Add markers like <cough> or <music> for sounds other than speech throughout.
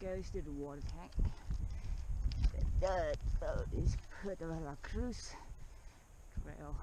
goes to the water tank. The third boat is Puerta la Cruz Trail.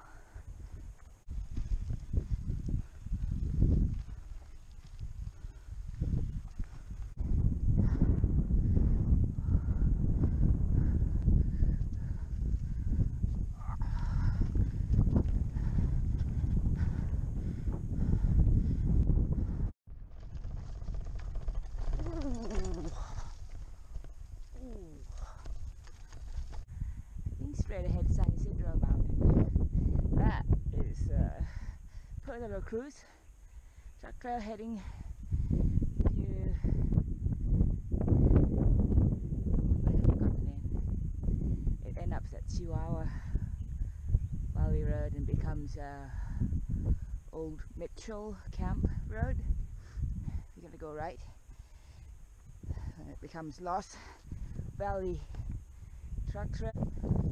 De la Cruz trail heading to I the name. It ends up at Chihuahua Valley Road and becomes uh, Old Mitchell Camp Road. You're gonna go right. And it becomes Lost Valley Truck Trail.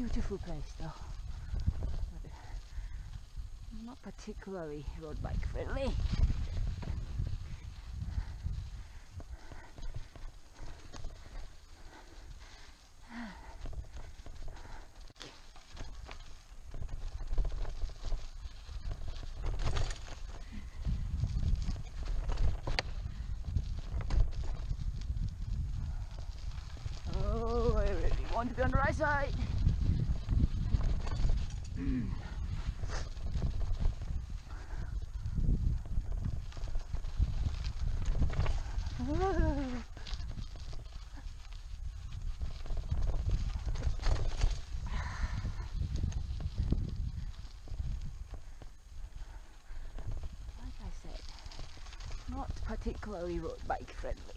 Beautiful place though. But uh, not particularly road bike friendly. Oh, I really want to be on the right side. Like I said, not particularly road bike friendly.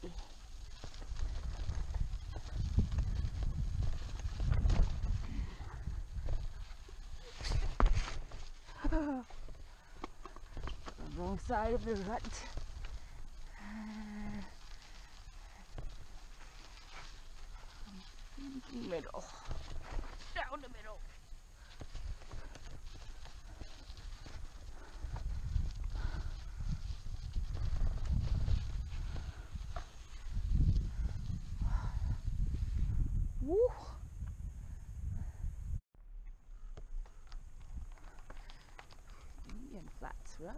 <sighs> wrong side of the rut. Middle. Down the middle. <sighs> Woo! Voilà.